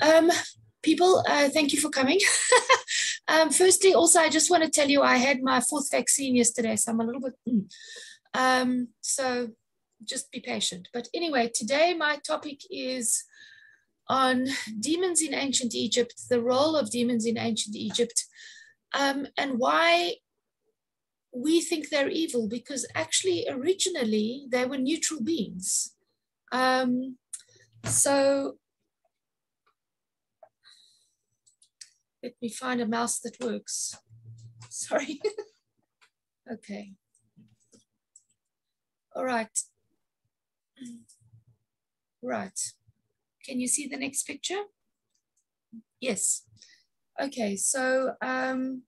Um, people, uh, thank you for coming. um, firstly, also, I just want to tell you I had my fourth vaccine yesterday, so I'm a little bit. Mm. Um, so just be patient. But anyway, today my topic is on demons in ancient Egypt, the role of demons in ancient Egypt, um, and why we think they're evil, because actually, originally, they were neutral beings. Um, so let me find a mouse that works. Sorry. okay. All right. Right. Can you see the next picture? Yes. Okay, so um,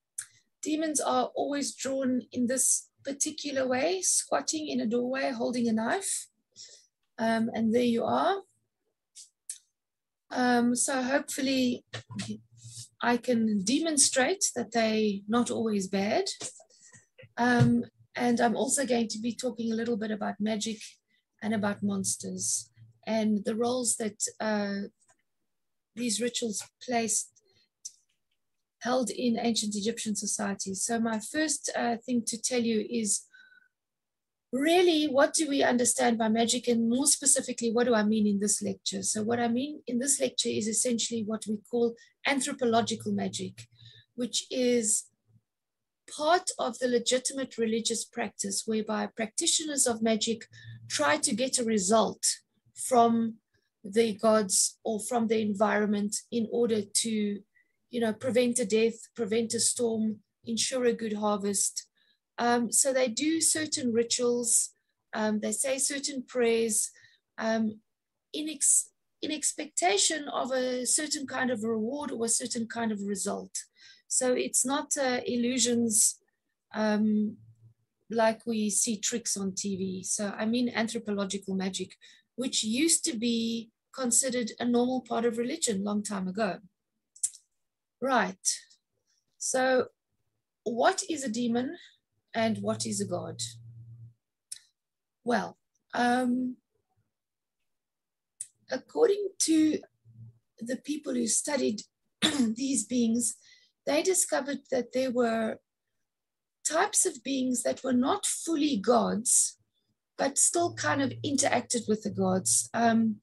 demons are always drawn in this particular way, squatting in a doorway, holding a knife. Um, and there you are. Um, so hopefully I can demonstrate that they're not always bad. Um, and I'm also going to be talking a little bit about magic and about monsters and the roles that uh, these rituals placed held in ancient Egyptian society. So my first uh, thing to tell you is really what do we understand by magic? And more specifically what do i mean in this lecture? So what i mean in this lecture is essentially what we call anthropological magic which is part of the legitimate religious practice whereby practitioners of magic try to get a result from the gods or from the environment in order to you know prevent a death prevent a storm ensure a good harvest um, so they do certain rituals, um, they say certain prayers um, in, ex- in expectation of a certain kind of reward or a certain kind of result. So it's not uh, illusions um, like we see tricks on TV. So I mean anthropological magic, which used to be considered a normal part of religion long time ago. Right. So what is a demon? And what is a God? Well, um, according to the people who studied these beings, they discovered that there were types of beings that were not fully gods, but still kind of interacted with the gods. Um,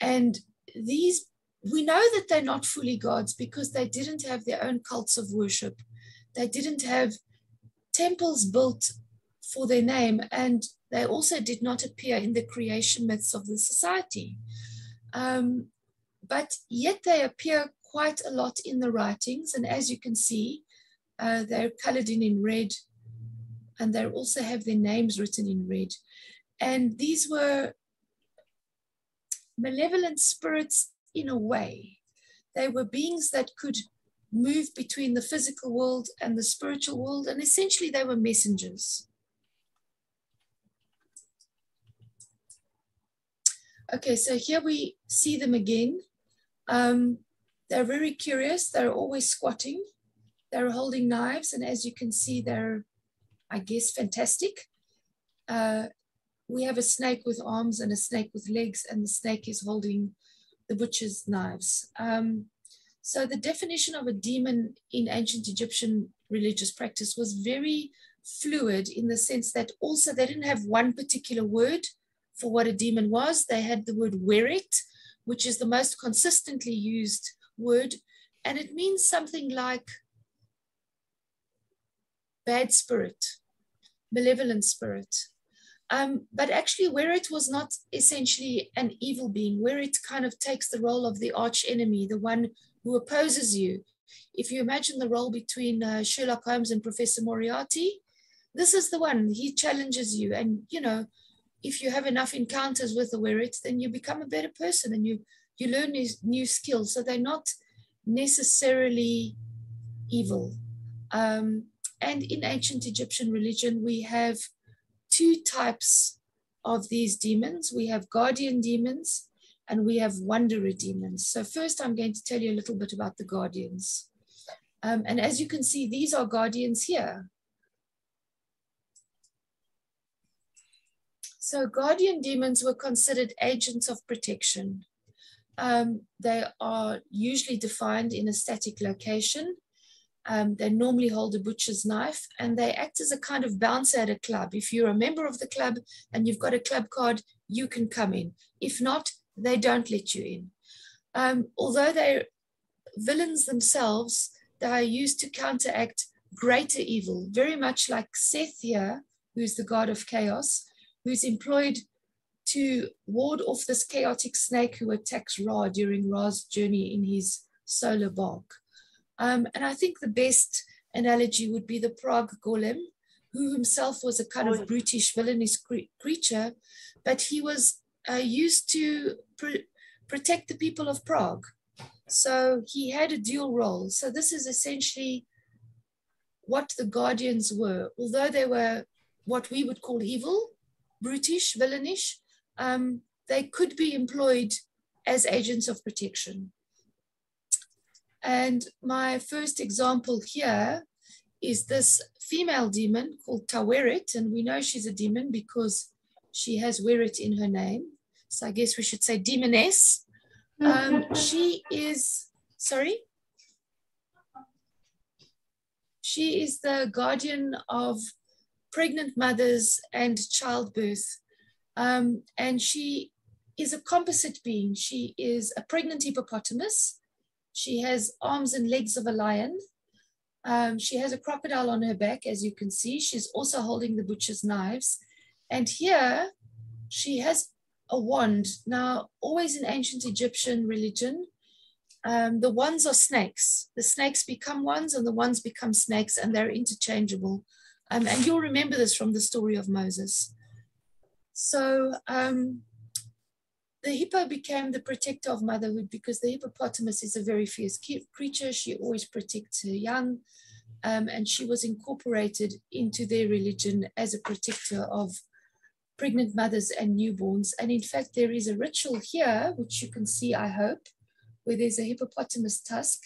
and these, we know that they're not fully gods because they didn't have their own cults of worship. They didn't have temples built for their name, and they also did not appear in the creation myths of the society. Um, but yet they appear quite a lot in the writings, and as you can see, uh, they're colored in in red, and they also have their names written in red. And these were malevolent spirits in a way. They were beings that could move between the physical world and the spiritual world, and essentially they were messengers. Okay, so here we see them again. Um, they're very curious. They're always squatting. They're holding knives, and as you can see, they're, I guess, fantastic. Uh, we have a snake with arms and a snake with legs, and the snake is holding the butcher's knives. Um, so the definition of a demon in ancient Egyptian religious practice was very fluid in the sense that also they didn't have one particular word for what a demon was. They had the word weret, which is the most consistently used word, and it means something like bad spirit, malevolent spirit. Um, but actually, Weret was not essentially an evil being. Weret kind of takes the role of the arch enemy, the one who opposes you. If you imagine the role between uh, Sherlock Holmes and Professor Moriarty, this is the one. He challenges you. And, you know, if you have enough encounters with the Weret, then you become a better person and you, you learn new, new skills. So they're not necessarily evil. Um, and in ancient Egyptian religion, we have two types of these demons. We have guardian demons and we have wonder demons. So first I'm going to tell you a little bit about the guardians. Um, and as you can see, these are guardians here. So guardian demons were considered agents of protection. Um, they are usually defined in a static location. Um, they normally hold a butcher's knife and they act as a kind of bouncer at a club. If you're a member of the club and you've got a club card, you can come in. If not, they don't let you in. Um, although they're villains themselves, they are used to counteract greater evil, very much like Seth here, who's the god of chaos, who's employed to ward off this chaotic snake who attacks Ra during Ra's journey in his solar bark. Um, and I think the best analogy would be the Prague golem, who himself was a kind of brutish, villainous cre- creature, but he was uh, used to pr- protect the people of Prague. So he had a dual role. So this is essentially what the guardians were, although they were what we would call evil, brutish, villainish, um, they could be employed as agents of protection. And my first example here is this female demon called Taweret, and we know she's a demon because she has Weret in her name. So I guess we should say demoness. Um, she is, sorry? She is the guardian of pregnant mothers and childbirth. Um, and she is a composite being. She is a pregnant hippopotamus. She has arms and legs of a lion. Um, she has a crocodile on her back, as you can see. She's also holding the butcher's knives. And here she has a wand. Now, always in ancient Egyptian religion, um, the wands are snakes. The snakes become wands and the wands become snakes and they're interchangeable. Um, and you'll remember this from the story of Moses. So um, the hippo became the protector of motherhood because the hippopotamus is a very fierce creature. She always protects her young. Um, and she was incorporated into their religion as a protector of pregnant mothers and newborns. And in fact, there is a ritual here, which you can see, I hope, where there's a hippopotamus tusk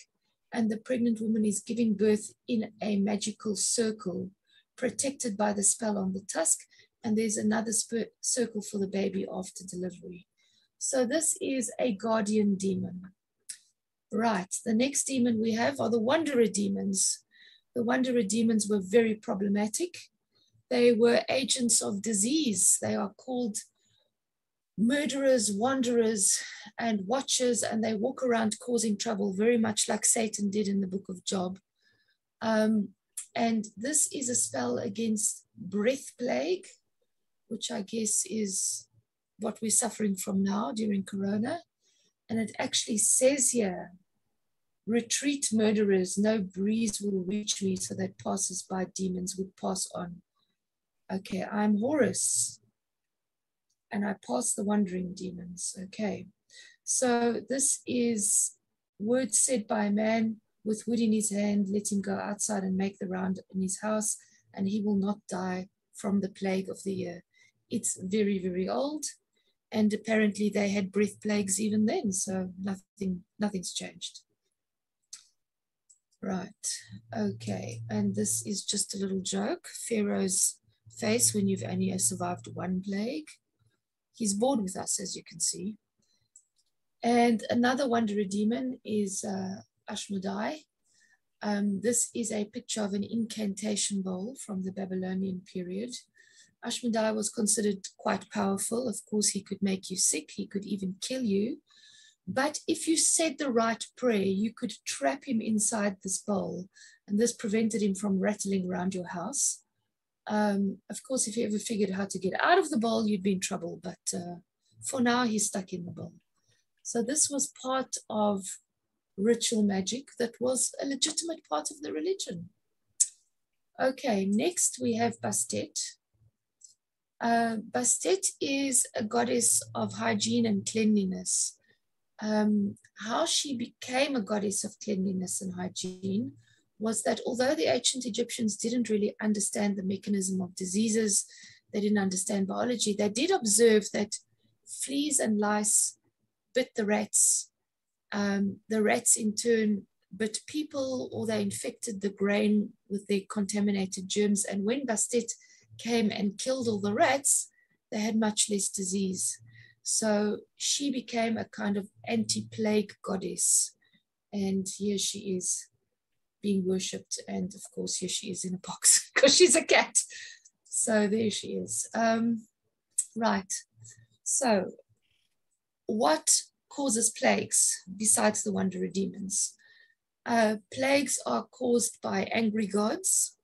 and the pregnant woman is giving birth in a magical circle, protected by the spell on the tusk. And there's another circle for the baby after delivery. So this is a guardian demon. Right, the next demon we have are the wanderer demons. The wanderer demons were very problematic they were agents of disease. They are called murderers, wanderers, and watchers, and they walk around causing trouble, very much like Satan did in the book of Job. Um, and this is a spell against breath plague, which I guess is what we're suffering from now during Corona. And it actually says here, retreat murderers, no breeze will reach me, so that passers by demons would pass on. Okay, I'm Horus. And I pass the wandering demons. Okay. So this is words said by a man with wood in his hand, let him go outside and make the round in his house, and he will not die from the plague of the year. It's very, very old. And apparently they had breath plagues even then, so nothing, nothing's changed. Right, okay, and this is just a little joke. Pharaoh's face when you've only survived one plague. He's bored with us, as you can see. And another wonder demon is uh, Ashmedai. Um, this is a picture of an incantation bowl from the Babylonian period. Ashmedai was considered quite powerful. Of course, he could make you sick, he could even kill you. But if you said the right prayer, you could trap him inside this bowl, and this prevented him from rattling around your house. Um, of course, if you ever figured how to get out of the bowl, you'd be in trouble. But uh, for now, he's stuck in the bowl. So this was part of ritual magic that was a legitimate part of the religion. Okay, next we have Bastet. Uh, Bastet is a goddess of hygiene and cleanliness. Um, how she became a goddess of cleanliness and hygiene was that although the ancient Egyptians didn't really understand the mechanism of diseases, they didn't understand biology, they did observe that fleas and lice bit the rats. Um, the rats, in turn, bit people or they infected the grain with their contaminated germs. And when Bastet came and killed all the rats, they had much less disease. So she became a kind of anti-plague goddess. And here she is being worshipped. And of course, here she is in a box because she's a cat. So there she is. Um, right. So what causes plagues besides the wanderer demons? Uh, plagues are caused by angry gods.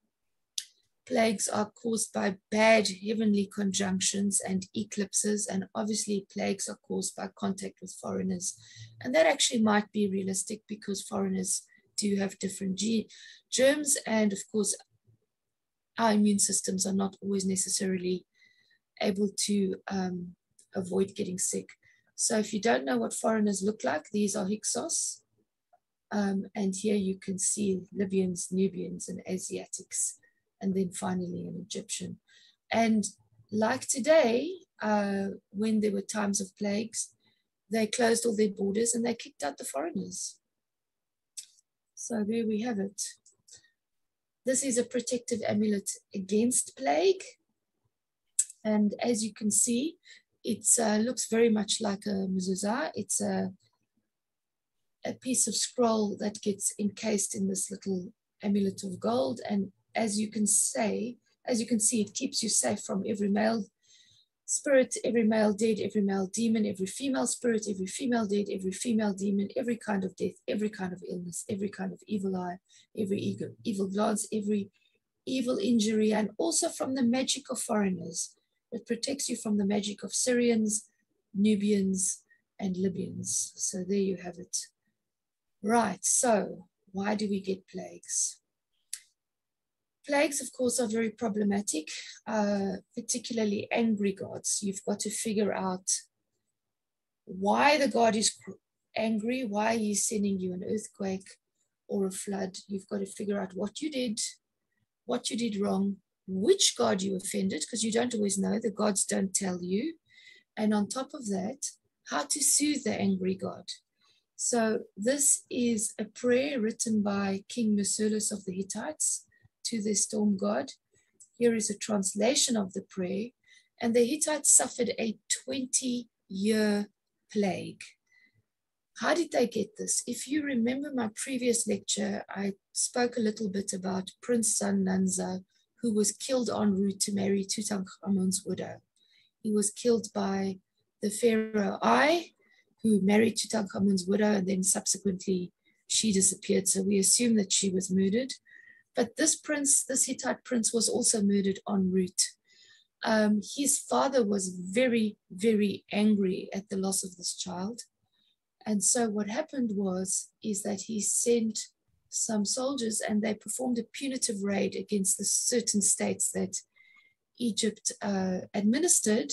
Plagues are caused by bad heavenly conjunctions and eclipses, and obviously, plagues are caused by contact with foreigners. And that actually might be realistic because foreigners do have different germs, and of course, our immune systems are not always necessarily able to um, avoid getting sick. So, if you don't know what foreigners look like, these are Hyksos. Um, and here you can see Libyans, Nubians, and Asiatics and then finally an Egyptian. And like today, uh, when there were times of plagues, they closed all their borders and they kicked out the foreigners. So there we have it. This is a protective amulet against plague. And as you can see, it uh, looks very much like a mezuzah. It's a, a piece of scroll that gets encased in this little amulet of gold and as you can say, as you can see, it keeps you safe from every male spirit, every male dead, every male demon, every female spirit, every female dead, every female demon, every kind of death, every kind of illness, every kind of evil eye, every evil, evil glance, every evil injury, and also from the magic of foreigners. It protects you from the magic of Syrians, Nubians, and Libyans. So there you have it. Right, so why do we get plagues? Plagues, of course, are very problematic, uh, particularly angry gods. You've got to figure out why the god is angry, why he's sending you an earthquake or a flood. You've got to figure out what you did, what you did wrong, which god you offended, because you don't always know. The gods don't tell you. And on top of that, how to soothe the angry god. So, this is a prayer written by King Mursilis of the Hittites to the storm god. Here is a translation of the prayer. And the Hittites suffered a 20 year plague. How did they get this? If you remember my previous lecture, I spoke a little bit about Prince Zannanza, who was killed en route to marry Tutankhamun's widow. He was killed by the pharaoh Ay, who married Tutankhamun's widow, and then subsequently she disappeared. So we assume that she was murdered. But this prince, this Hittite prince, was also murdered en route. Um, his father was very, very angry at the loss of this child. And so what happened was, is that he sent some soldiers and they performed a punitive raid against the certain states that Egypt uh, administered,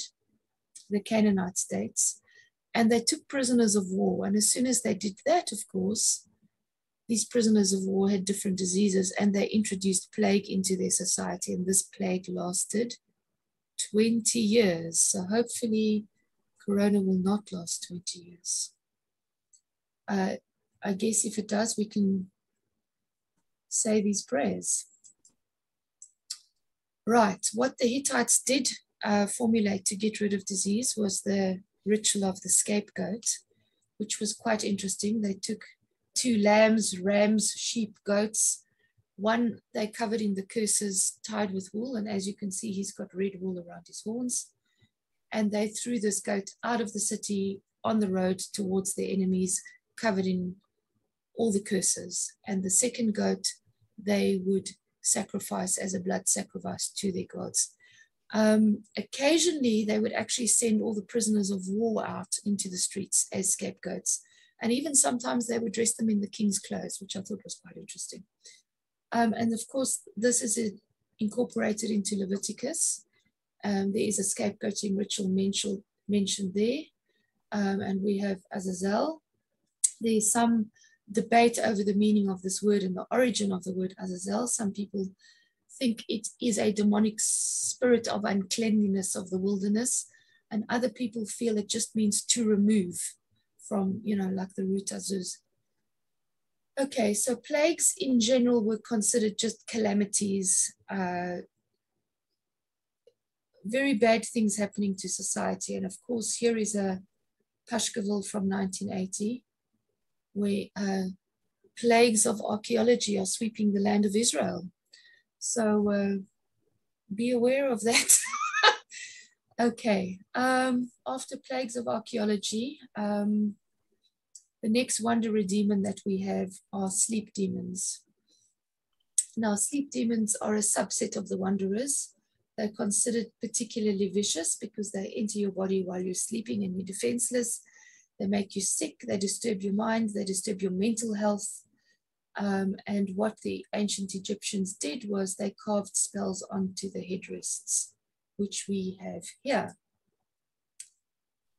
the Canaanite states, and they took prisoners of war. And as soon as they did that, of course, these prisoners of war had different diseases and they introduced plague into their society, and this plague lasted 20 years. So hopefully, Corona will not last 20 years. Uh, I guess if it does, we can say these prayers. Right, what the Hittites did uh, formulate to get rid of disease was the ritual of the scapegoat, which was quite interesting. They took two lambs, rams, sheep, goats. One they covered in the curses tied with wool, and as you can see, he's got red wool around his horns. And they threw this goat out of the city on the road towards their enemies, covered in all the curses. And the second goat they would sacrifice as a blood sacrifice to their gods. Um, occasionally, they would actually send all the prisoners of war out into the streets as scapegoats and even sometimes they would dress them in the king's clothes, which I thought was quite interesting. Um, and of course, this is incorporated into Leviticus. Um, there is a scapegoating ritual mentioned, mentioned there. Um, and we have Azazel. There's some debate over the meaning of this word and the origin of the word Azazel. Some people think it is a demonic spirit of uncleanliness of the wilderness, and other people feel it just means to remove from, you know, like the root Azuz. Okay, so plagues in general were considered just calamities, uh, very bad things happening to society. And of course, here is a Pashkevil from 1980, where uh, plagues of archaeology are sweeping the land of Israel. So uh, be aware of that. okay, um, after plagues of archaeology, um, the next wanderer demon that we have are sleep demons. Now, sleep demons are a subset of the wanderers. They're considered particularly vicious because they enter your body while you're sleeping and you're defenseless. They make you sick, they disturb your mind, they disturb your mental health. Um, and what the ancient Egyptians did was they carved spells onto the headrests, which we have here.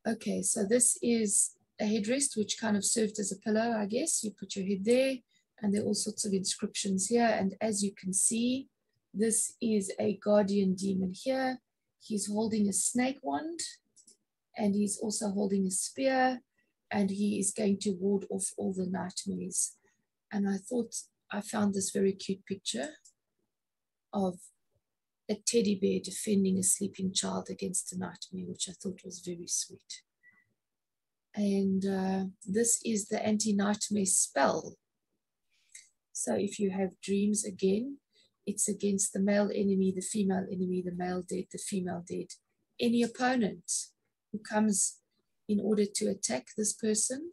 Okay, so this is a headrest which kind of served as a pillow, I guess. You put your head there, and there are all sorts of inscriptions here. And as you can see, this is a guardian demon here. He's holding a snake wand, and he's also holding a spear, and he is going to ward off all the nightmares. And I thought I found this very cute picture of a teddy bear defending a sleeping child against a nightmare, which I thought was very sweet. And uh, this is the anti nightmare spell. So if you have dreams again, it's against the male enemy, the female enemy, the male dead, the female dead, any opponent who comes in order to attack this person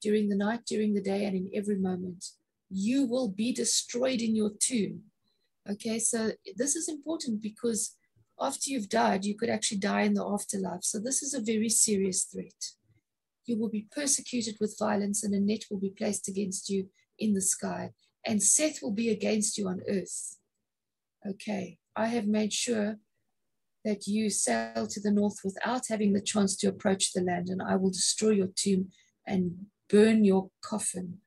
during the night, during the day, and in every moment. You will be destroyed in your tomb. Okay, so this is important because after you've died, you could actually die in the afterlife. So this is a very serious threat. You will be persecuted with violence, and a net will be placed against you in the sky, and Seth will be against you on earth. Okay, I have made sure that you sail to the north without having the chance to approach the land, and I will destroy your tomb and burn your coffin.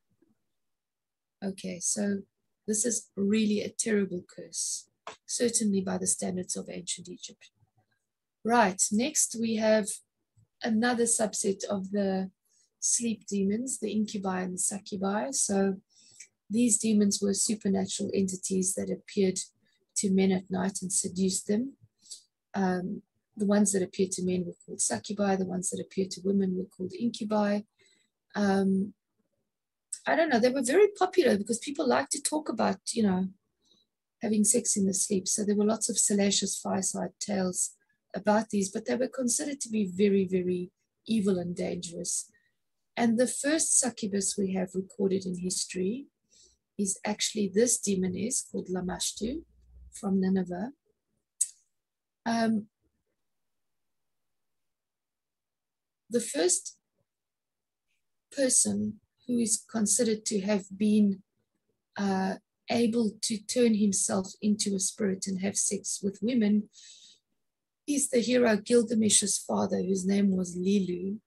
Okay, so this is really a terrible curse, certainly by the standards of ancient Egypt. Right, next we have another subset of the sleep demons, the incubi and the succubi. So these demons were supernatural entities that appeared to men at night and seduced them. Um, the ones that appeared to men were called succubi, the ones that appeared to women were called incubi. Um, I don't know, they were very popular because people like to talk about, you know, having sex in the sleep. So there were lots of salacious fireside tales about these, but they were considered to be very, very evil and dangerous. And the first succubus we have recorded in history is actually this demoness called Lamashtu from Nineveh. Um, the first person who is considered to have been uh, able to turn himself into a spirit and have sex with women is the hero Gilgamesh's father, whose name was Lilu.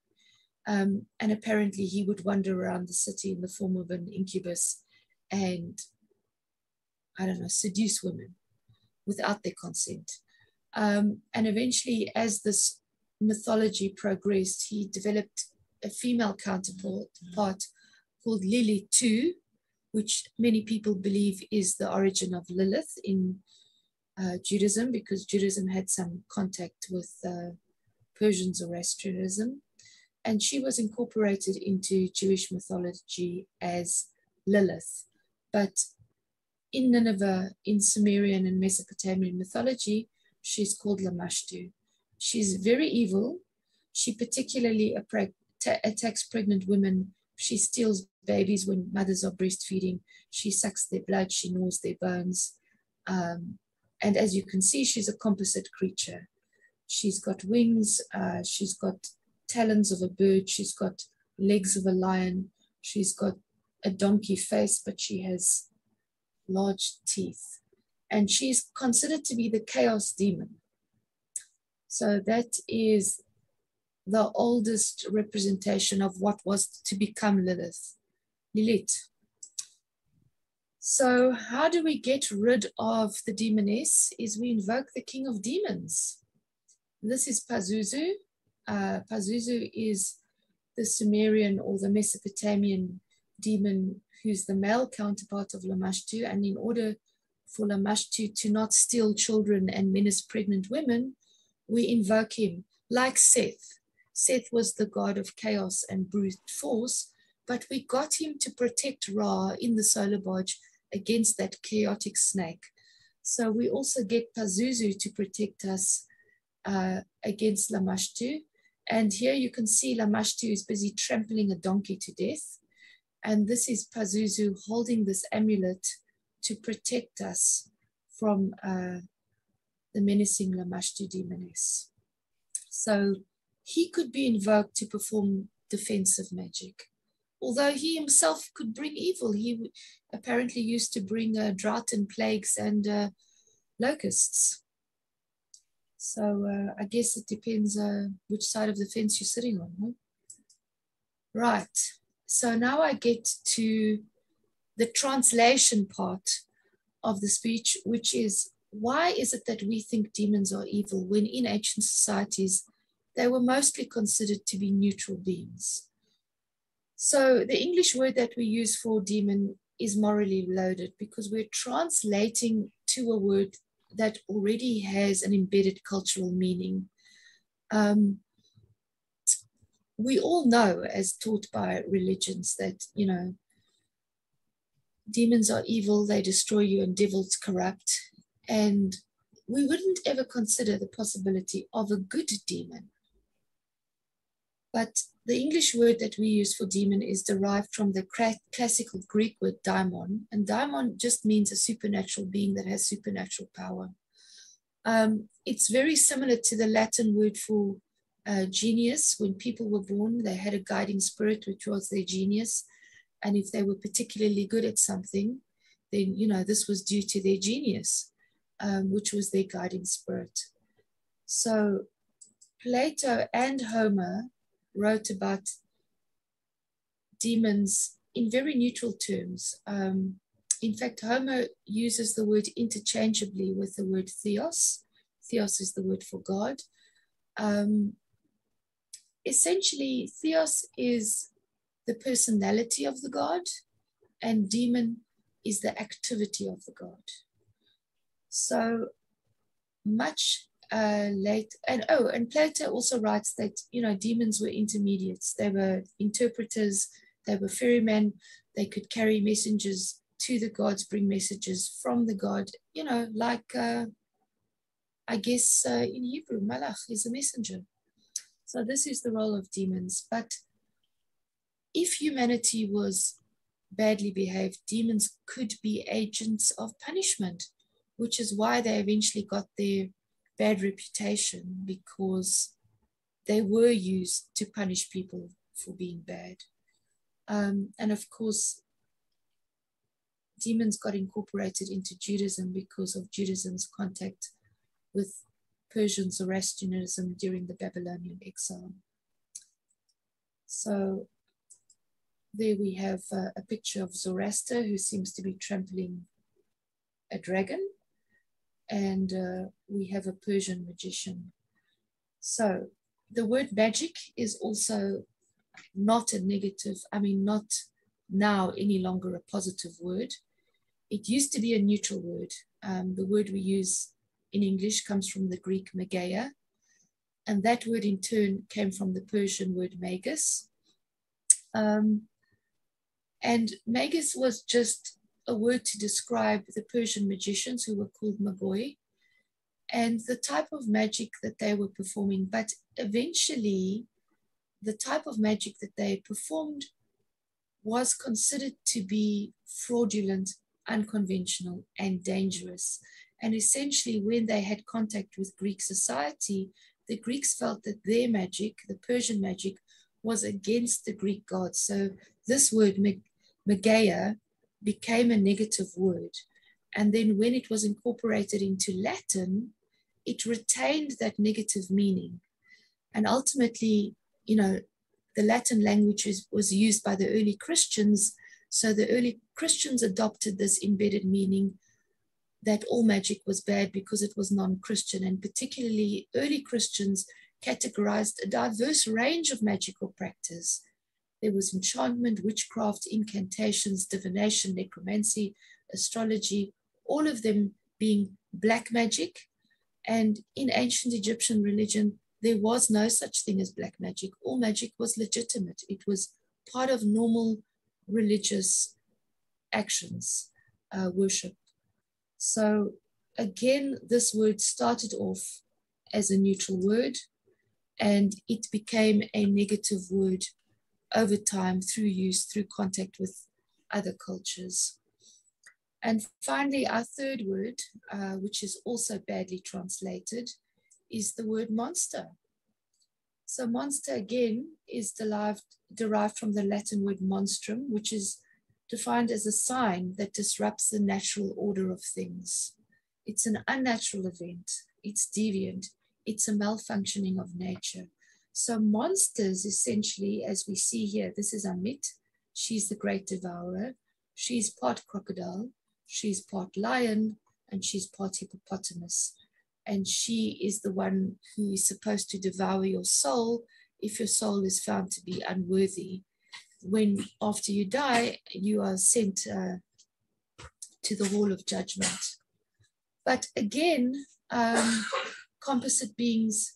Um, and apparently he would wander around the city in the form of an incubus and, I don't know, seduce women without their consent. Um, and eventually, as this mythology progressed, he developed a female counterpart called Lilitu, which many people believe is the origin of Lilith in uh, Judaism, because Judaism had some contact with uh, Persian Zoroastrianism. And she was incorporated into Jewish mythology as Lilith. But in Nineveh, in Sumerian and Mesopotamian mythology, she's called Lamashtu. She's very evil. She particularly attacks pregnant women. She steals babies when mothers are breastfeeding. She sucks their blood. She gnaws their bones. Um, and as you can see, she's a composite creature. She's got wings. Uh, she's got talons of a bird. She's got legs of a lion. She's got a donkey face, but she has large teeth. And she's considered to be the chaos demon. So that is the oldest representation of what was to become Lilith. Lilith. So how do we get rid of the demoness? Is we invoke the king of demons. This is Pazuzu. Uh, Pazuzu is the Sumerian or the Mesopotamian demon who's the male counterpart of Lamashtu. And in order for Lamashtu to not steal children and menace pregnant women, we invoke him like Seth. Seth was the god of chaos and brute force, but we got him to protect Ra in the solar barge against that chaotic snake. So we also get Pazuzu to protect us uh, against Lamashtu. And here you can see Lamashtu is busy trampling a donkey to death. And this is Pazuzu holding this amulet to protect us from uh, the menacing Lamashtu demoness. So he could be invoked to perform defensive magic. Although he himself could bring evil, he apparently used to bring uh, drought and plagues and uh, locusts. So uh, I guess it depends uh, which side of the fence you're sitting on. Huh? Right. So now I get to the translation part of the speech, which is why is it that we think demons are evil when in ancient societies they were mostly considered to be neutral beings? So the English word that we use for demon is morally loaded because we're translating to a word that already has an embedded cultural meaning. Um, we all know, as taught by religions, that, you know, demons are evil, they destroy you, and devils corrupt. And we wouldn't ever consider the possibility of a good demon. But the English word that we use for demon is derived from the classical Greek word daimon, and daimon just means a supernatural being that has supernatural power. Um, it's very similar to the Latin word for uh, genius. When people were born, they had a guiding spirit, which was their genius. And if they were particularly good at something, then, you know, this was due to their genius, um, which was their guiding spirit. So Plato and Homer wrote about demons in very neutral terms. Um, in fact, Homer uses the word interchangeably with the word theos. Theos is the word for God. Um, essentially, theos is the personality of the God, and demon is the activity of the God. So much uh, late, and oh, and Plato also writes that you know demons were intermediates. They were interpreters. They were ferrymen. They could carry messengers to the gods, bring messages from the God. You know, like uh, I guess uh, in Hebrew, malach is a messenger. So this is the role of demons. But if humanity was badly behaved, demons could be agents of punishment, which is why they eventually got their bad reputation because they were used to punish people for being bad. Um, and of course, demons got incorporated into Judaism because of Judaism's contact with Persian Zoroastrianism during the Babylonian exile. So there we have uh, a picture of Zoroaster who seems to be trampling a dragon. And uh, we have a Persian magician. So the word magic is also not a negative, I mean, not now any longer a positive word. It used to be a neutral word. Um, the word we use in English comes from the Greek mageia, and that word in turn came from the Persian word magus. Um, and magus was just a word to describe the Persian magicians who were called magoi and the type of magic that they were performing. But eventually, the type of magic that they performed was considered to be fraudulent, unconventional, and dangerous. And essentially, when they had contact with Greek society, the Greeks felt that their magic, the Persian magic, was against the Greek gods. So this word, Mageia, became a negative word. And then when it was incorporated into Latin, it retained that negative meaning. And ultimately, you know, the Latin language was, was used by the early Christians. So the early Christians adopted this embedded meaning that all magic was bad because it was non Christian. And particularly, early Christians categorized a diverse range of magical practice. There was enchantment, witchcraft, incantations, divination, necromancy, astrology, all of them being black magic, And in ancient Egyptian religion, there was no such thing as black magic. All magic was legitimate, it was part of normal religious actions, uh, worship. So, again, this word started off as a neutral word and it became a negative word over time through use, through contact with other cultures. And finally, our third word, uh, which is also badly translated, is the word monster. So, monster again is derived, derived from the Latin word monstrum, which is defined as a sign that disrupts the natural order of things. It's an unnatural event, it's deviant, it's a malfunctioning of nature. So, monsters essentially, as we see here, this is Ammit. She's the great devourer. She's part crocodile, she's part lion, and she's part hippopotamus. And she is the one who is supposed to devour your soul if your soul is found to be unworthy. When after you die, you are sent uh, to the hall of judgment. But again, um, composite beings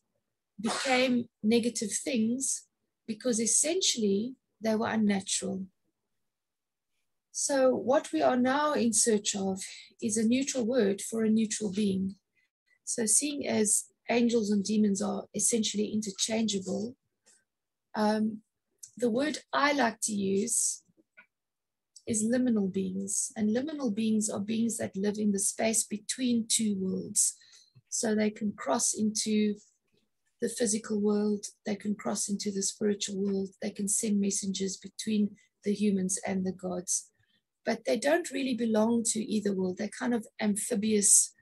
became negative things because essentially they were unnatural. So, what we are now in search of is a neutral word for a neutral being. So, seeing as angels and demons are essentially interchangeable, um, the word I like to use is liminal beings. And liminal beings are beings that live in the space between two worlds. So they can cross into the physical world, they can cross into the spiritual world, they can send messengers between the humans and the gods. But they don't really belong to either world. They're kind of amphibious,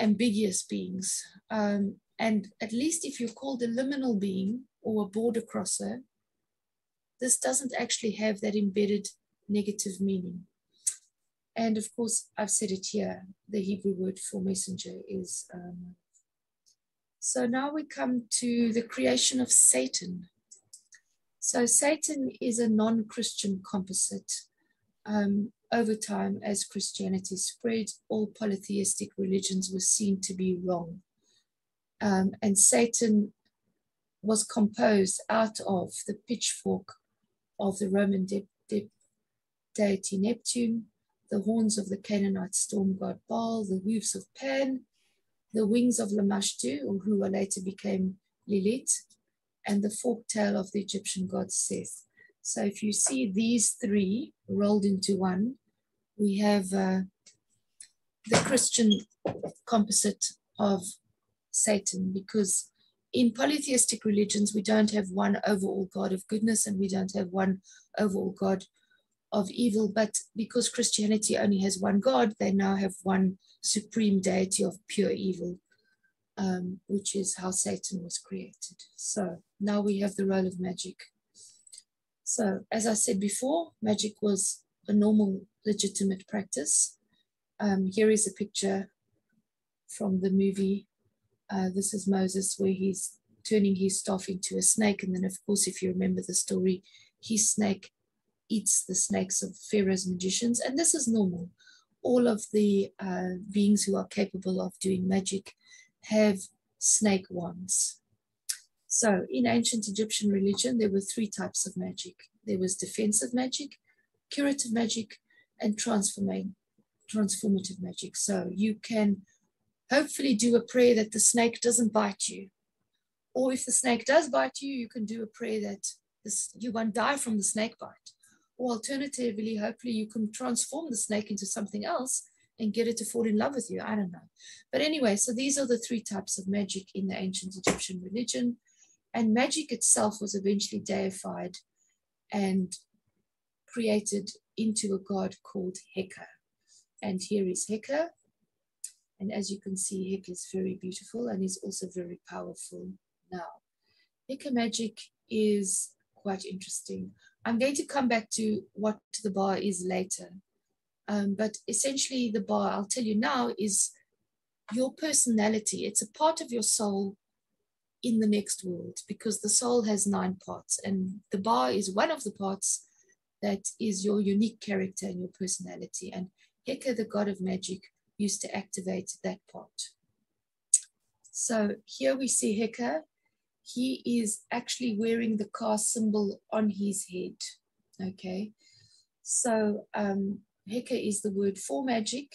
ambiguous beings. Um, and at least if you're called a liminal being or a border crosser, this doesn't actually have that embedded negative meaning. And of course, I've said it here the Hebrew word for messenger is. Um, so now we come to the creation of Satan. So Satan is a non Christian composite. Um, over time, as Christianity spread, all polytheistic religions were seen to be wrong. Um, and Satan was composed out of the pitchfork of the Roman de- de- deity Neptune, the horns of the Canaanite storm god Baal, the hooves of Pan, the wings of Lamashtu, who later became Lilith, and the forked tail of the Egyptian god Seth. So if you see these three rolled into one, we have uh, the Christian composite of Satan, because in polytheistic religions, we don't have one overall God of goodness and we don't have one overall God of evil, but because Christianity only has one God, they now have one supreme deity of pure evil, um, which is how Satan was created. So now we have the role of magic. So, as I said before, magic was a normal, legitimate practice. Um, here is a picture from the movie. Uh, this is Moses, where he's turning his staff into a snake. And then, of course, if you remember the story, his snake eats the snakes of Pharaoh's magicians, and this is normal. All of the uh, beings who are capable of doing magic have snake wands. So, in ancient Egyptian religion, there were three types of magic there was defensive magic, curative magic, and transforming, transformative magic. So, you can hopefully do a prayer that the snake doesn't bite you. Or if the snake does bite you, you can do a prayer that this, you won't die from the snake bite. Or alternatively, hopefully you can transform the snake into something else and get it to fall in love with you. I don't know. But anyway, so these are the three types of magic in the ancient Egyptian religion. And magic itself was eventually deified and created into a god called Heka. And here is Heka. And as you can see, Heka is very beautiful and is also very powerful now. Heka magic is quite interesting. I'm going to come back to what the ba is later. Um, but essentially, the ba, I'll tell you now, is your personality. It's a part of your soul in the next world because the soul has nine parts, and the ba is one of the parts that is your unique character and your personality. And Heka, the god of magic, used to activate that part. So here we see Heka. He is actually wearing the ka symbol on his head. Okay. So um, Heka is the word for magic,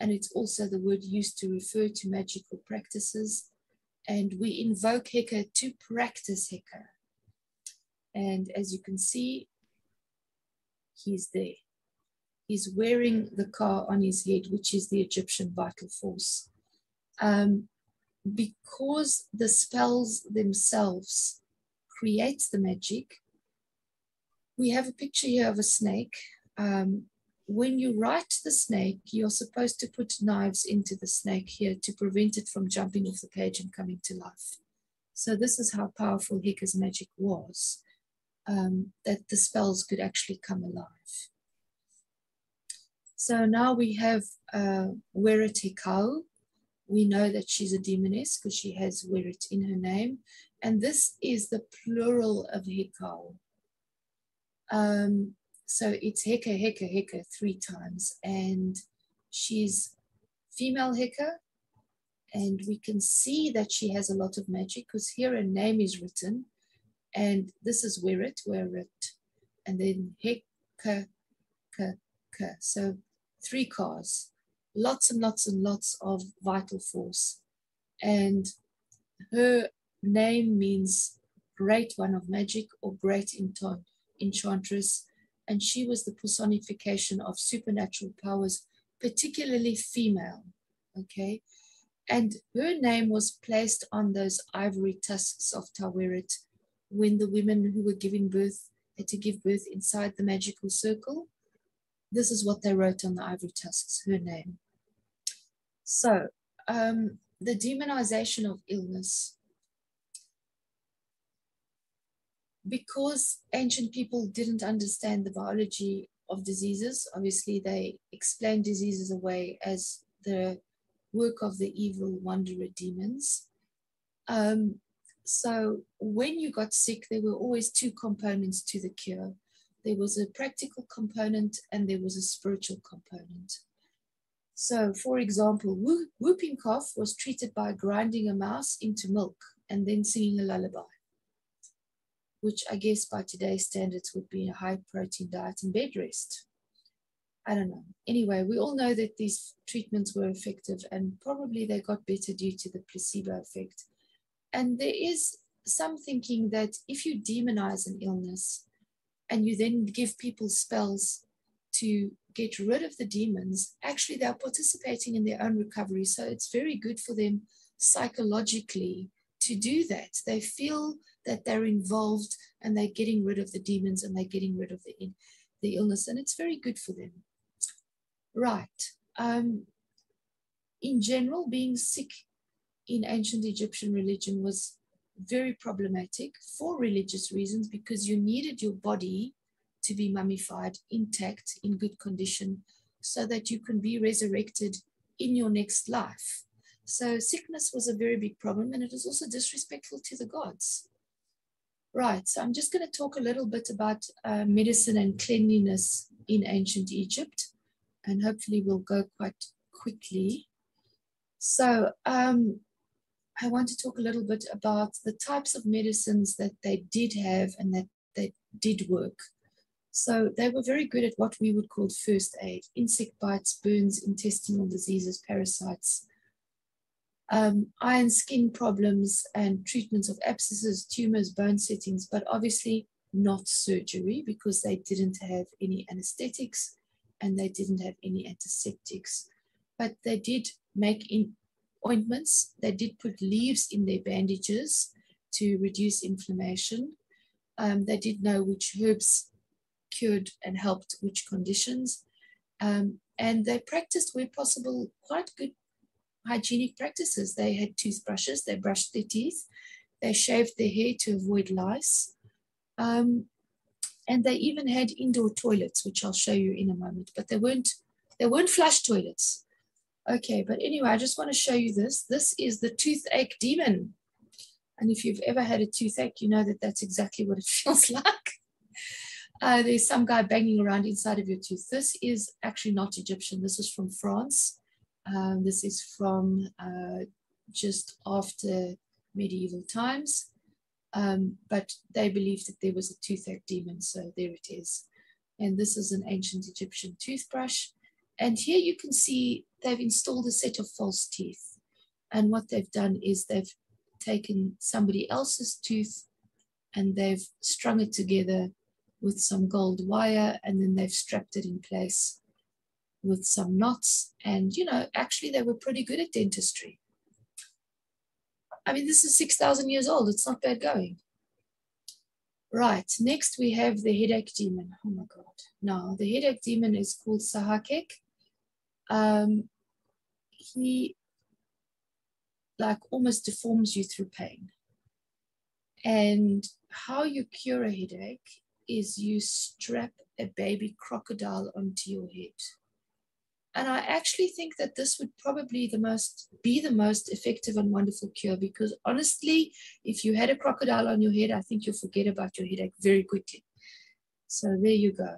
and it's also the word used to refer to magical practices. And we invoke Heka to practice Heka. And as you can see, he's there. He's wearing the ka on his head, which is the Egyptian vital force. Um, because the spells themselves create the magic, we have a picture here of a snake. Um, when you write the snake, you're supposed to put knives into the snake here to prevent it from jumping off the cage and coming to life. So this is how powerful Heka's magic was, um, that the spells could actually come alive. So now we have uh. We know that she's a demoness because she has Weret in her name. And this is the plural of Hekau. Um, so it's Heka, Heka, Heka three times. And she's female Heka. And we can see that she has a lot of magic because here her name is written. And this is Weret, Weret. And then Heka, Ka, Ka. So three kas, lots and lots and lots of vital force. And her name means great one of magic or great enchantress and she was the personification of supernatural powers, particularly female. Okay. And her name was placed on those ivory tusks of Taweret when the women who were giving birth had to give birth inside the magical circle. This is what they wrote on the ivory tusks, her name. So, um, the demonization of illness because ancient people didn't understand the biology of diseases, obviously they explained diseases away as the work of the evil wanderer demons. Um, so when you got sick, there were always two components to the cure. There was a practical component and there was a spiritual component. So, for example, whooping cough was treated by grinding a mouse into milk and then singing a lullaby which I guess by today's standards would be a high protein diet and bed rest. I don't know. Anyway, we all know that these treatments were effective and probably they got better due to the placebo effect. And there is some thinking that if you demonize an illness and you then give people spells to get rid of the demons, actually they're participating in their own recovery. So it's very good for them psychologically to do that. They feel that they're involved and they're getting rid of the demons and they're getting rid of the, the illness, and it's very good for them. Right. Um, in general, being sick in ancient Egyptian religion was very problematic for religious reasons because you needed your body to be mummified, intact, in good condition, so that you can be resurrected in your next life. So sickness was a very big problem, and it was also disrespectful to the gods. Right, so I'm just going to talk a little bit about uh, medicine and cleanliness in ancient Egypt, and hopefully we'll go quite quickly. So um, I want to talk a little bit about the types of medicines that they did have and that they did work. So they were very good at what we would call first aid, insect bites, burns, intestinal diseases, parasites, um, iron skin problems and treatments of abscesses, tumors, bone settings, but obviously not surgery because they didn't have any anesthetics and they didn't have any antiseptics. But they did make in ointments, they did put leaves in their bandages to reduce inflammation. Um, they did know which herbs cured and helped which conditions. Um, and they practiced, where possible, quite good hygienic practices. They had toothbrushes, they brushed their teeth, they shaved their hair to avoid lice. Um, and they even had indoor toilets, which I'll show you in a moment, but they weren't, they weren't flush toilets. Okay, but anyway, I just want to show you this. This is the toothache demon. And if you've ever had a toothache, you know that that's exactly what it feels like. Uh, there's some guy banging around inside of your tooth. This is actually not Egyptian. This is from France. Um, this is from uh, just after medieval times. Um, but they believed that there was a toothache demon, so there it is. And this is an ancient Egyptian toothbrush. And here you can see they've installed a set of false teeth. And what they've done is they've taken somebody else's tooth and they've strung it together with some gold wire and then they've strapped it in place with some knots. And, you know, actually, they were pretty good at dentistry. I mean, this is 6,000 years old. It's not bad going. Right, next we have the headache demon. Oh my God. Now, the headache demon is called Sahakek. Um, he like almost deforms you through pain. And how you cure a headache is you strap a baby crocodile onto your head. And I actually think that this would probably the most be the most effective and wonderful cure because honestly, if you had a crocodile on your head, I think you'll forget about your headache very quickly. So there you go.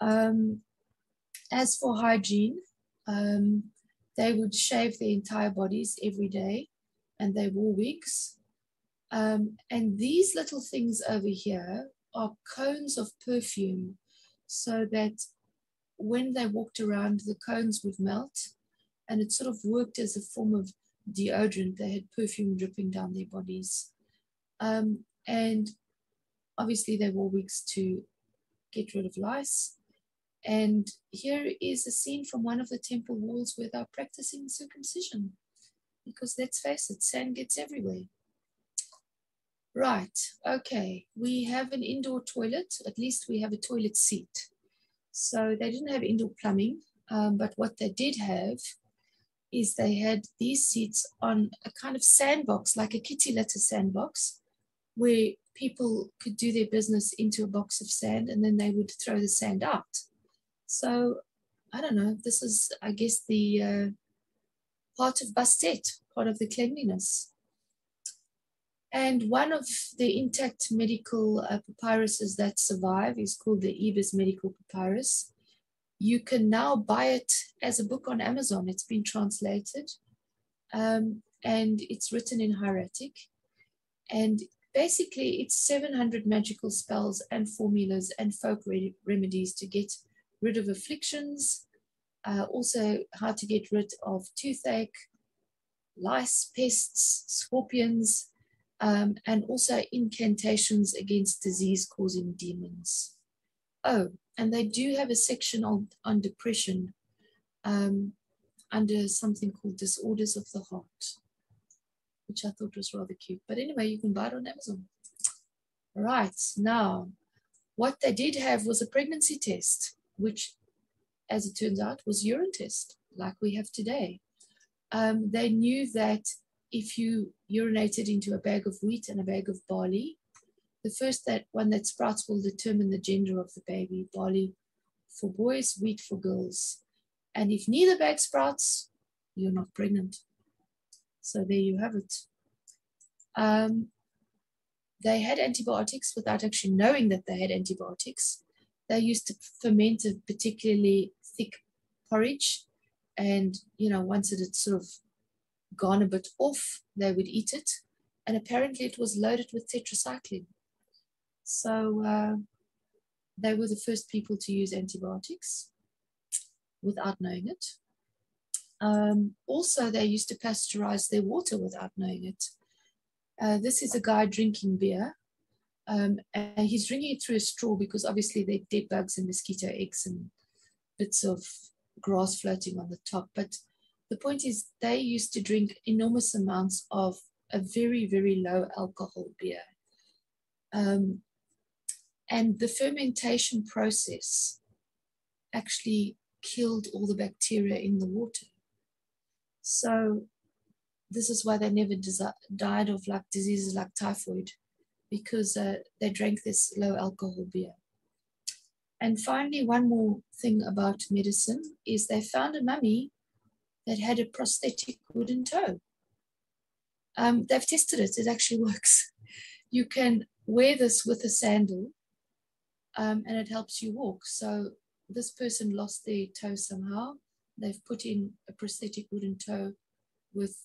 Um, as for hygiene, um, they would shave their entire bodies every day and they wore wigs. Um, and these little things over here are cones of perfume so that when they walked around, the cones would melt and it sort of worked as a form of deodorant. They had perfume dripping down their bodies. Um, and obviously, they wore wigs to get rid of lice. And here is a scene from one of the temple walls where they're practicing circumcision. Because let's face it, sand gets everywhere. Right, okay, we have an indoor toilet, at least we have a toilet seat. So they didn't have indoor plumbing, um, but what they did have is they had these seats on a kind of sandbox, like a kitty litter sandbox, where people could do their business into a box of sand and then they would throw the sand out. So I don't know, this is, I guess, the uh, part of Bastet, part of the cleanliness. And one of the intact medical uh, papyruses that survive is called the Ebers Medical Papyrus. You can now buy it as a book on Amazon. It's been translated um, and it's written in hieratic. And basically, it's 700 magical spells and formulas and folk re remedies to get rid of afflictions, uh, also, how to get rid of toothache, lice, pests, scorpions um, and also incantations against disease causing demons. Oh, and they do have a section on, on depression um, under something called Disorders of the Heart, which I thought was rather cute. But anyway, you can buy it on Amazon. Right, now, what they did have was a pregnancy test, which, as it turns out, was urine test, like we have today. Um, they knew that if you urinated into a bag of wheat and a bag of barley, the first that one that sprouts will determine the gender of the baby. Barley for boys, wheat for girls. And if neither bag sprouts, you're not pregnant. So there you have it. Um, they had antibiotics without actually knowing that they had antibiotics. They used to ferment a particularly thick porridge. And, you know, once it had sort of gone a bit off, they would eat it. And apparently it was loaded with tetracycline. So uh, they were the first people to use antibiotics without knowing it. Um, also, they used to pasteurize their water without knowing it. Uh, this is a guy drinking beer. Um, and he's drinking it through a straw because obviously they're dead bugs and mosquito eggs and bits of grass floating on the top. But the point is, they used to drink enormous amounts of a very, very low alcohol beer. Um, and the fermentation process actually killed all the bacteria in the water. So, this is why they never died of like diseases like typhoid because uh, they drank this low alcohol beer. And finally, one more thing about medicine is they found a mummy that had a prosthetic wooden toe. Um, they've tested it, it actually works. You can wear this with a sandal um, and it helps you walk. So this person lost their toe somehow. They've put in a prosthetic wooden toe with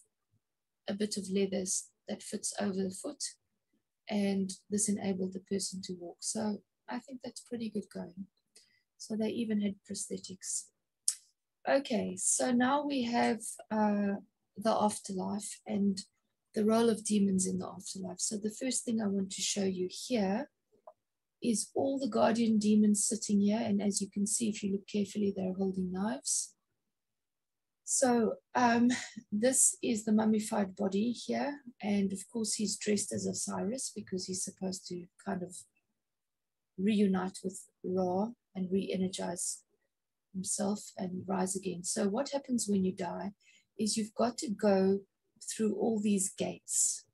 a bit of leather that fits over the foot. And this enabled the person to walk. So I think that's pretty good going. So they even had prosthetics. Okay, so now we have uh, the afterlife and the role of demons in the afterlife. So the first thing I want to show you here is all the guardian demons sitting here. And as you can see, if you look carefully, they're holding knives. So um, this is the mummified body here. And of course, he's dressed as Osiris because he's supposed to kind of reunite with Ra and re-energize himself and rise again. So what happens when you die is you've got to go through all these gates.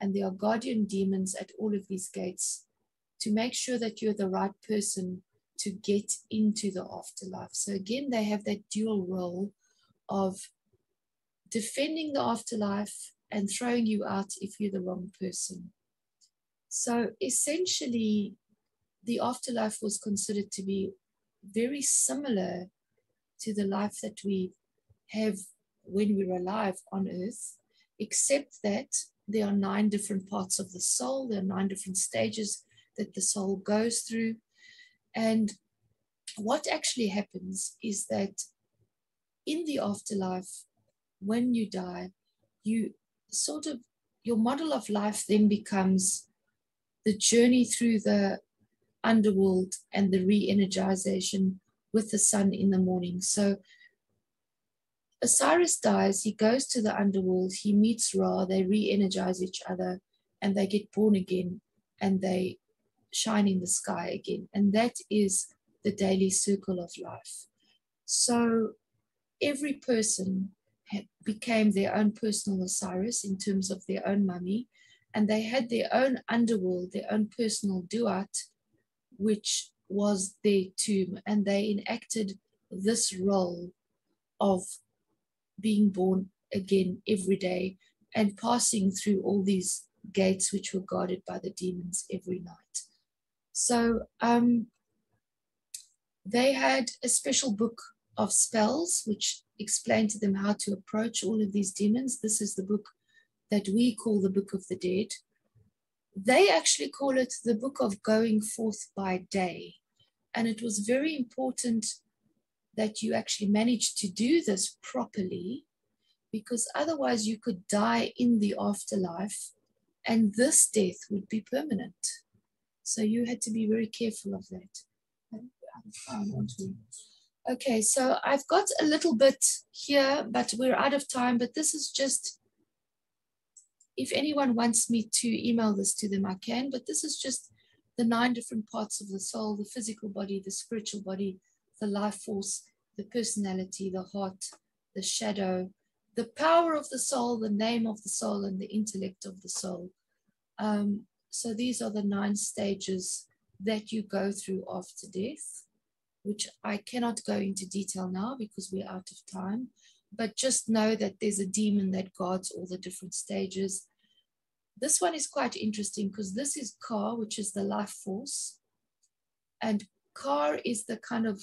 And there are guardian demons at all of these gates to make sure that you're the right person to get into the afterlife. So again, they have that dual role of defending the afterlife and throwing you out if you're the wrong person. So essentially, the afterlife was considered to be very similar to the life that we have when we're alive on earth, except that there are nine different parts of the soul, there are nine different stages that the soul goes through. And what actually happens is that in the afterlife, when you die, you sort of, your model of life then becomes the journey through the underworld and the re energization with the sun in the morning. So Osiris dies, he goes to the underworld, he meets Ra, they re energize each other, and they get born again and they shine in the sky again. And that is the daily circle of life. So every person became their own personal Osiris in terms of their own mummy, and they had their own underworld, their own personal duat, which was their tomb, and they enacted this role of being born again every day and passing through all these gates which were guarded by the demons every night. So um, they had a special book of spells which explained to them how to approach all of these demons. This is the book that we call the Book of the Dead. They actually call it the Book of Going Forth by Day. And it was very important that you actually managed to do this properly because otherwise you could die in the afterlife and this death would be permanent. So you had to be very careful of that. Okay, so I've got a little bit here, but we're out of time. But this is just, if anyone wants me to email this to them, I can. But this is just the nine different parts of the soul the physical body, the spiritual body, the life force, the personality, the heart, the shadow, the power of the soul, the name of the soul, and the intellect of the soul. Um, so these are the nine stages that you go through after death, which I cannot go into detail now because we're out of time. But just know that there's a demon that guards all the different stages. This one is quite interesting because this is Ka, which is the life force. And Ka is the kind of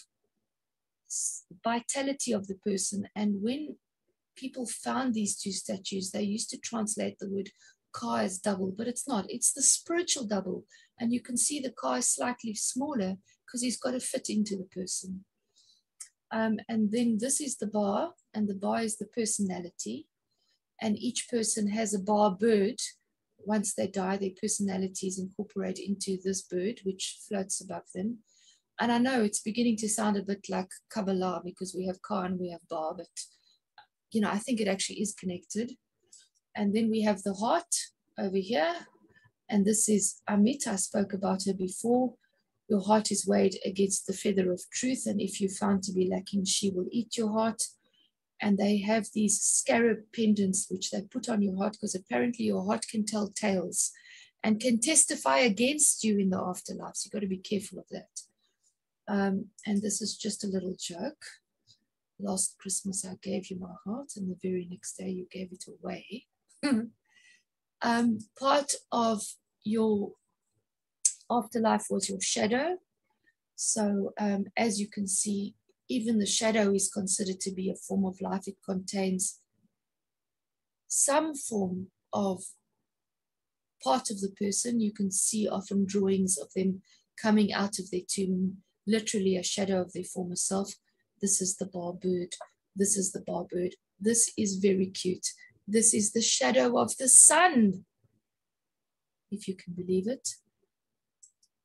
vitality of the person. And when people found these two statues, they used to translate the word Ka is double, but it's not. It's the spiritual double. And you can see the Ka is slightly smaller because he's got to fit into the person. Um, and then this is the Ba, and the ba is the personality. And each person has a ba bird. Once they die, their personalities incorporate into this bird, which floats above them. And I know it's beginning to sound a bit like Kabbalah because we have Ka and we have Ba, but you know, I think it actually is connected. And then we have the heart over here. And this is Ammit. I spoke about her before. Your heart is weighed against the feather of truth. And if you found to be lacking, she will eat your heart. And they have these scarab pendants which they put on your heart because apparently your heart can tell tales and can testify against you in the afterlife. So you've got to be careful of that. Um, and this is just a little joke. Last Christmas, I gave you my heart, and the very next day, you gave it away. um, part of your afterlife was your shadow. So, um, as you can see, even the shadow is considered to be a form of life. It contains some form of part of the person. You can see often drawings of them coming out of their tomb, literally a shadow of their former self. This is the ba bird. This is the ba bird. This is very cute. This is the shadow of the sun, if you can believe it.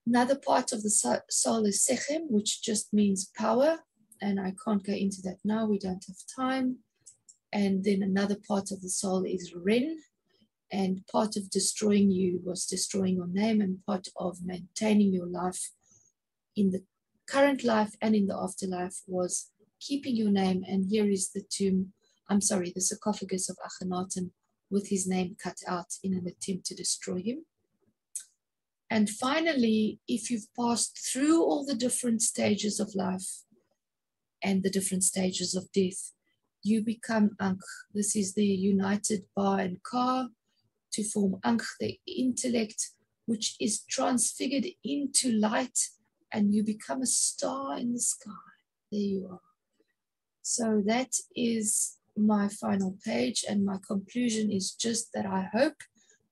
Another part of the soul is sechem, which just means power. And I can't go into that now, we don't have time. And then another part of the soul is ren. And part of destroying you was destroying your name, and part of maintaining your life in the current life and in the afterlife was keeping your name. And here is the tomb, I'm sorry, the sarcophagus of Akhenaten with his name cut out in an attempt to destroy him. And finally, if you've passed through all the different stages of life and the different stages of death, you become Ankh. This is the united Ba and Ka to form Ankh, the intellect, which is transfigured into light, and you become a star in the sky. There you are. So that is my final page, and my conclusion is just that I hope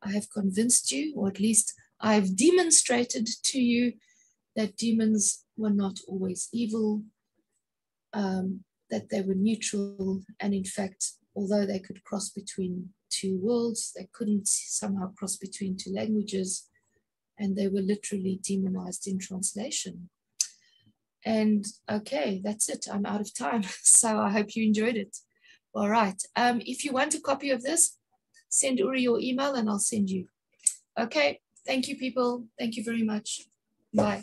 I have convinced you, or at least I've demonstrated to you that demons were not always evil, um, that they were neutral, and in fact, although they could cross between two worlds, they couldn't somehow cross between two languages, and they were literally demonized in translation. And okay, that's it. I'm out of time. So I hope you enjoyed it. All right. Um, if you want a copy of this, send Uri your email and I'll send you. Okay. Thank you, people. Thank you very much. Bye.